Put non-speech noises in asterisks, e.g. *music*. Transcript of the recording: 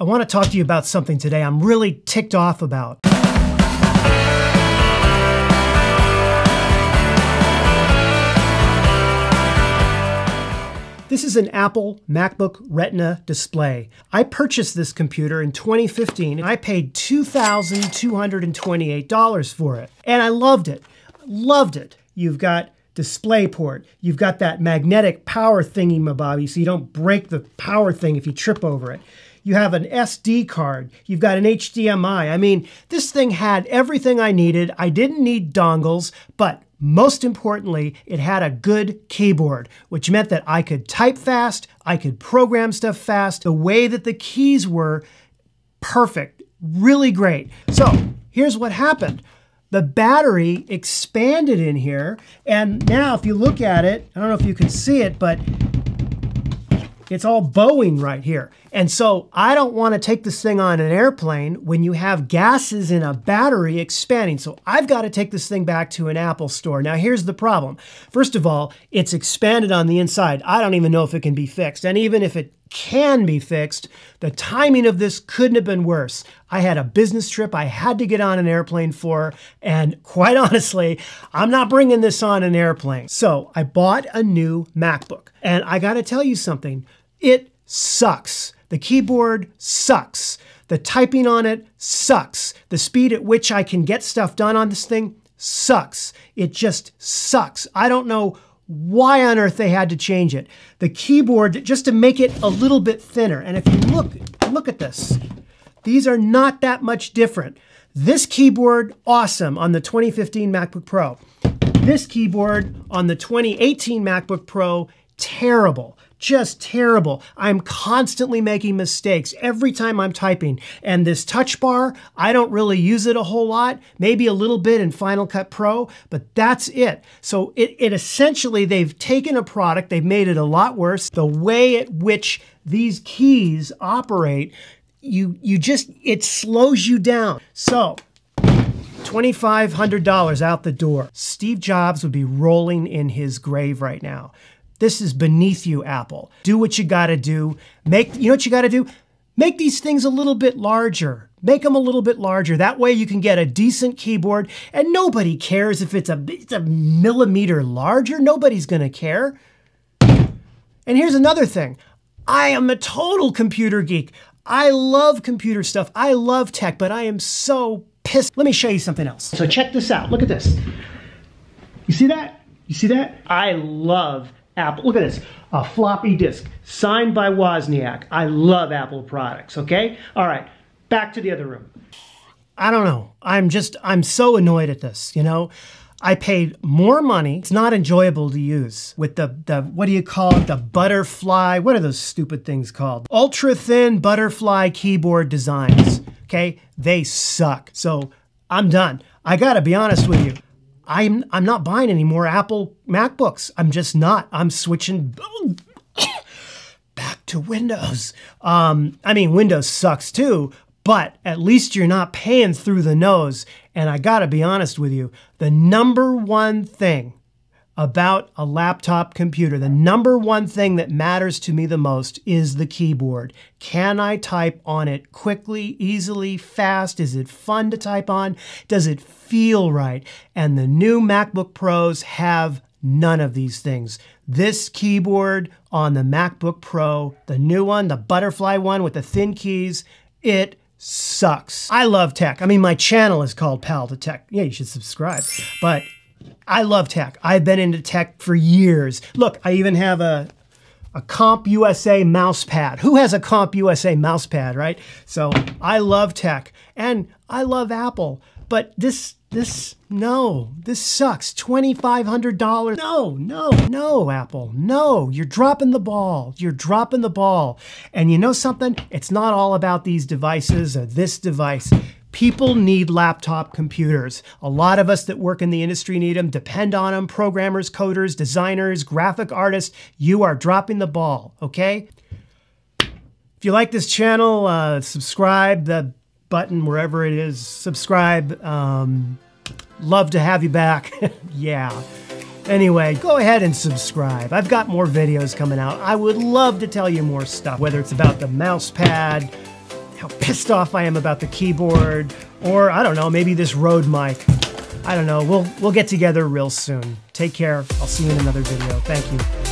I want to talk to you about something today I'm really ticked off about. This is an Apple MacBook Retina display. I purchased this computer in 2015 and I paid $2,228 for it. And I loved it. Loved it. You've got DisplayPort. You've got that magnetic power thingy mabobby so you don't break the power thing if you trip over it. You have an SD card. You've got an HDMI. I mean, this thing had everything I needed. I didn't need dongles, but most importantly, it had a good keyboard, which meant that I could type fast, I could program stuff fast. The way that the keys were, perfect, really great. So here's what happened. The battery expanded in here, and now if you look at it, I don't know if you can see it, but it's all bowing right here. And so I don't want to take this thing on an airplane when you have gases in a battery expanding. So I've got to take this thing back to an Apple store. Now here's the problem. First of all, it's expanded on the inside. I don't even know if it can be fixed. And even if it can be fixed, the timing of this couldn't have been worse. I had a business trip I had to get on an airplane for, and quite *laughs* honestly, I'm not bringing this on an airplane. So I bought a new MacBook, and I gotta tell you something, it sucks. The keyboard sucks. The typing on it sucks. The speed at which I can get stuff done on this thing sucks. It just sucks. I don't know why on earth they had to change it. The keyboard, just to make it a little bit thinner. And if you look, look at this. These are not that much different. This keyboard, awesome on the 2015 MacBook Pro. This keyboard on the 2018 MacBook Pro, terrible just terrible. I'm constantly making mistakes every time I'm typing. And this touch bar, I don't really use it a whole lot, maybe a little bit in Final Cut Pro, but that's it. So it, it essentially, they've taken a product, they've made it a lot worse. The way at which these keys operate, you, you just, it slows you down. So $2,500 out the door. Steve Jobs would be rolling in his grave right now. This is beneath you, Apple. Do what you gotta do. Make, you know what you gotta do? Make these things a little bit larger. Make them a little bit larger. That way you can get a decent keyboard and nobody cares if it's a, it's a millimeter larger. Nobody's gonna care. And here's another thing. I am a total computer geek. I love computer stuff. I love tech, but I am so pissed. Let me show you something else. So check this out. Look at this. You see that? You see that? I love Apple. Look at this, a floppy disk signed by Wozniak. I love Apple products, okay? All right, back to the other room. I don't know. I'm just, I'm so annoyed at this, you know? I paid more money. It's not enjoyable to use with the, the what do you call it? The butterfly, what are those stupid things called? Ultra thin butterfly keyboard designs, okay? They suck. So I'm done. I gotta be honest with you. I'm I'm not buying any more Apple MacBooks. I'm just not. I'm switching back to Windows. Um, I mean, Windows sucks too, but at least you're not paying through the nose. And I gotta be honest with you, the number one thing about a laptop computer, the number one thing that matters to me the most is the keyboard. Can I type on it quickly, easily, fast? Is it fun to type on? Does it feel right? And the new MacBook Pros have none of these things. This keyboard on the MacBook Pro, the new one, the butterfly one with the thin keys, it sucks. I love tech. I mean, my channel is called pal2tech. Yeah, you should subscribe. But I love tech. I've been into tech for years. Look, I even have a, a CompUSA mouse pad. Who has a CompUSA mouse pad, right? So I love tech and I love Apple. But this, this, no, this sucks. $2,500. No, no, no, Apple. No, you're dropping the ball. You're dropping the ball. And you know something? It's not all about these devices or this device. People need laptop computers. A lot of us that work in the industry need them, depend on them. Programmers, coders, designers, graphic artists, you are dropping the ball, okay? If you like this channel, uh, subscribe, the button wherever it is, subscribe. Um, love to have you back. *laughs* yeah. Anyway, go ahead and subscribe. I've got more videos coming out. I would love to tell you more stuff, whether it's about the mouse pad, pissed off I am about the keyboard, or I don't know, maybe this Rode mic. I don't know. We'll we'll get together real soon. Take care. I'll see you in another video. Thank you.